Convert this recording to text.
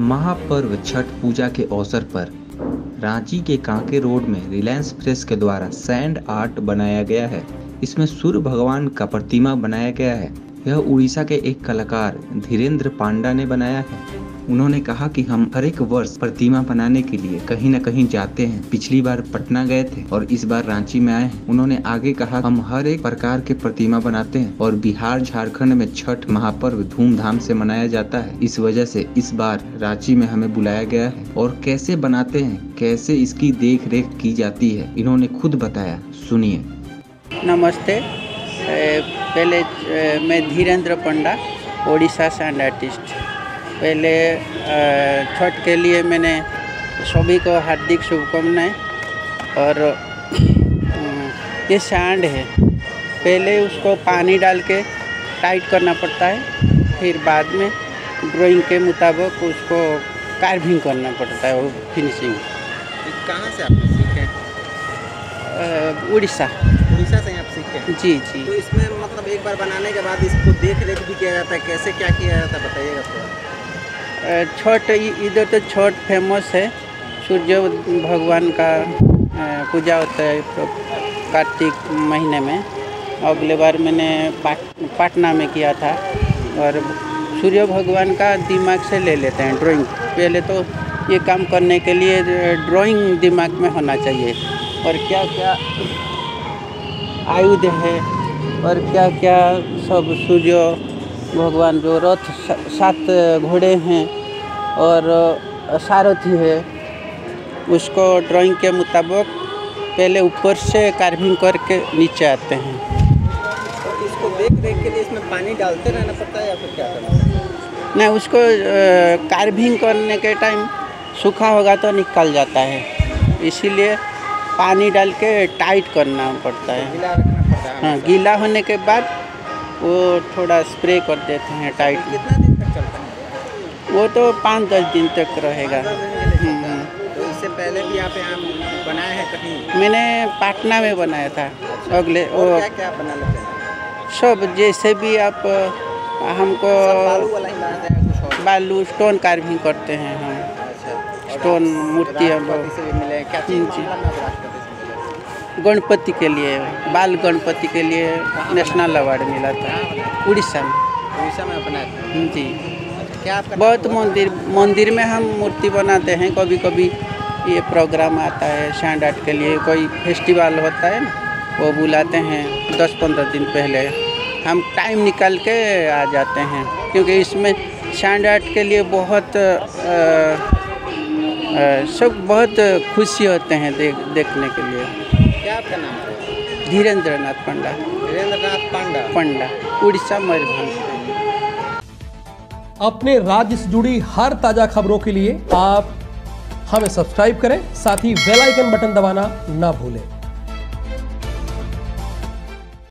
महापर्व छठ पूजा के अवसर पर रांची के कांके रोड में रिलायंस प्रेस के द्वारा सैंड आर्ट बनाया गया है। इसमें सूर्य भगवान का प्रतिमा बनाया गया है। यह उड़ीसा के एक कलाकार धीरेन्द्र पांडा ने बनाया है। उन्होंने कहा कि हम हर एक वर्ष प्रतिमा बनाने के लिए कहीं न कहीं जाते हैं। पिछली बार पटना गए थे और इस बार रांची में आए हैं। उन्होंने आगे कहा, हम हर एक प्रकार के प्रतिमा बनाते हैं और बिहार, झारखंड में छठ महापर्व धूमधाम से मनाया जाता है। इस वजह से इस बार रांची में हमें बुलाया गया है और कैसे बनाते हैं, कैसे इसकी देख रेख की जाती है, इन्होंने खुद बताया। सुनिए। नमस्ते। पहले मैं धीरेन्द्र पंडा, ओडिशा सैंड आर्टिस्ट पहले छठ के लिए मैंने सभी को हार्दिक शुभकामनाएँ। और ये सैंड है। पहले उसको पानी डाल के टाइट करना पड़ता है। फिर बाद में ड्राइंग के मुताबिक उसको कार्विंग करना पड़ता है वो फिनिशिंग। कहाँ से आपने सीखे उड़ीसा। उड़ीसा से आप सीखे जी जी। तो इसमें मतलब एक बार बनाने के बाद इसको देख रेख भी किया जाता है कैसे क्या किया जाता है बताइएगा थोड़ा। छठ इधर तो छठ फ़ेमस है। सूर्य भगवान का पूजा होता है तो कार्तिक महीने में। अगले बार मैंने पाट, पटना में किया था। और सूर्य भगवान का दिमाग से ले लेते हैं ड्राइंग पहले तो ये काम करने के लिए ड्राइंग दिमाग में होना चाहिए। और क्या क्या आयुध है और क्या क्या सब सूर्य भगवान जो रथ सात घोड़े हैं और सारथी है। उसको ड्राइंग के मुताबिक पहले ऊपर से कार्विंग करके नीचे आते हैं। और इसको देख रेख के लिए इसमें पानी डालते रहना पड़ता है या फिर क्या करना नहीं उसको कार्विंग करने के टाइम सूखा होगा तो निकल जाता है। इसीलिए पानी डाल के टाइट करना पड़ता है। गीला पड़ता है। हाँ गीला होने के बाद वो थोड़ा स्प्रे कर देते हैं टाइट कितना दिन तक चलता है? वो तो पाँच दस दिन तक रहेगा। हम्म। तो इससे पहले भी आप यहाँ बनाए हैं कहीं? मैंने पटना में बनाया था। अगले वो और क्या क्या बना लेते हैं? सब जैसे भी आप हमको बालू स्टोन कार्विंग करते हैं हम। अच्छा स्टोन मूर्ति हम राष्ट्रपति गणपति के लिए बाल गणपति के लिए नेशनल अवार्ड मिला था उड़ीसा में। उड़ीसा में बनाए थे जी। अच्छा, क्या बहुत मंदिर मंदिर में हम मूर्ति बनाते हैं कभी कभी ये प्रोग्राम आता है सैंड आर्ट के लिए कोई फेस्टिवल होता है ना वो बुलाते हैं दस पंद्रह दिन पहले। हम टाइम निकाल के आ जाते हैं क्योंकि इसमें सैंड आर्ट के लिए बहुत अ, अ, सब बहुत खुशी होते हैं देख देखने के लिए। क्या आपका नाम है? धीरेन्द्र नाथ पंडा। धीरेन्द्र नाथ पांडा। पंडा उड़ीसा मयूरभ अपने राज्य से जुड़ी हर ताज़ा खबरों के लिए आप हमें सब्सक्राइब करें साथ ही बेल आइकन बटन दबाना ना भूलें।